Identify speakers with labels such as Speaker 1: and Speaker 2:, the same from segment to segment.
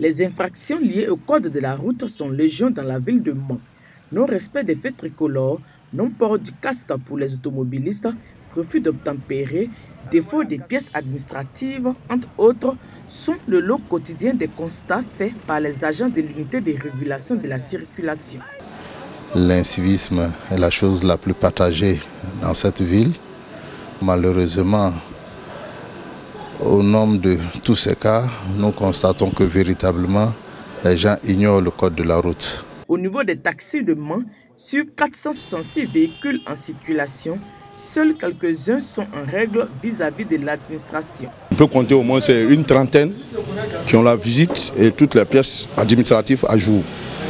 Speaker 1: Les infractions liées au code de la route sont légion dans la ville de Mans. Non-respect des faits tricolores, non-port du casque pour les automobilistes, refus d'obtempérer, défaut des pièces administratives, entre autres, sont le lot quotidien des constats faits par les agents de l'unité de régulation de la circulation.
Speaker 2: L'incivisme est la chose la plus partagée dans cette ville. Malheureusement, au nombre de tous ces cas, nous constatons que véritablement, les gens ignorent le code de la route.
Speaker 1: Au niveau des taxis de Mans, sur 466 véhicules en circulation, seuls quelques-uns sont en règle vis-à-vis de l'administration.
Speaker 3: On peut compter au moins une trentaine qui ont la visite et toutes les pièces administratives à jour.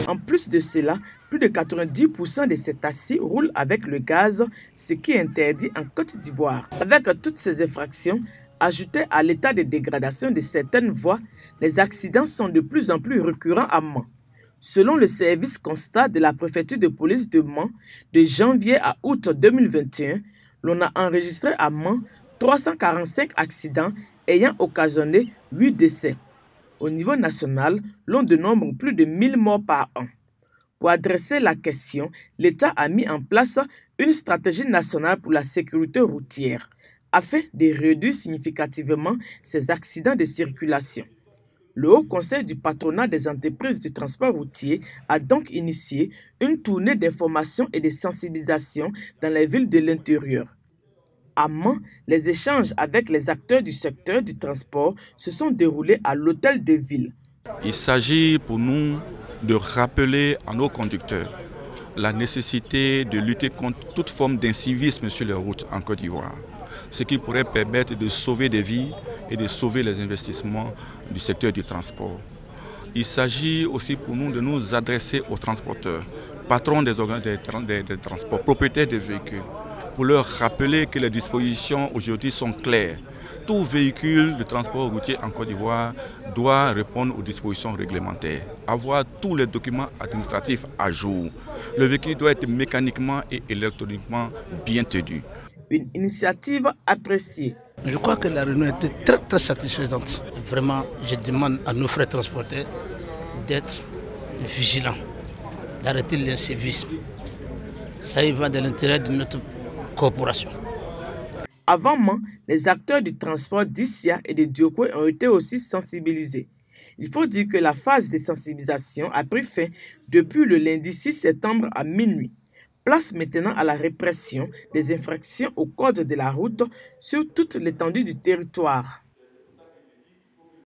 Speaker 1: En plus de cela, plus de 90% de ces taxis roulent avec le gaz, ce qui est interdit en Côte d'Ivoire. Avec toutes ces infractions, ajoutées à l'état de dégradation de certaines voies, les accidents sont de plus en plus récurrents à Mans. Selon le service constat de la préfecture de police de Mans, de janvier à août 2021, l'on a enregistré à Mans 345 accidents ayant occasionné 8 décès. Au niveau national, l'on dénombre plus de 1000 morts par an. Pour adresser la question, l'État a mis en place une stratégie nationale pour la sécurité routière afin de réduire significativement ces accidents de circulation. Le Haut Conseil du patronat des entreprises du transport routier a donc initié une tournée d'information et de sensibilisation dans les villes de l'intérieur. À Mans, les échanges avec les acteurs du secteur du transport se sont déroulés à l'hôtel de ville.
Speaker 4: Il s'agit pour nous de rappeler à nos conducteurs la nécessité de lutter contre toute forme d'incivisme sur les routes en Côte d'Ivoire ce qui pourrait permettre de sauver des vies et de sauver les investissements du secteur du transport. Il s'agit aussi pour nous de nous adresser aux transporteurs, patrons des, des, des transports, propriétaires des véhicules, pour leur rappeler que les dispositions aujourd'hui sont claires. Tout véhicule de transport routier en Côte d'Ivoire doit répondre aux dispositions réglementaires, avoir tous les documents administratifs à jour. Le véhicule doit être mécaniquement et électroniquement bien tenu
Speaker 1: une initiative appréciée.
Speaker 5: Je crois que la réunion était très très satisfaisante. Vraiment, je demande à nos frères transporteurs d'être vigilants, d'arrêter l'incivisme. Ça y va de l'intérêt de notre corporation.
Speaker 1: Avant moi, les acteurs du transport d'Issia et de Dioko ont été aussi sensibilisés. Il faut dire que la phase de sensibilisation a pris fin depuis le lundi 6 septembre à minuit. Place maintenant à la répression des infractions au code de la route sur toute l'étendue du territoire.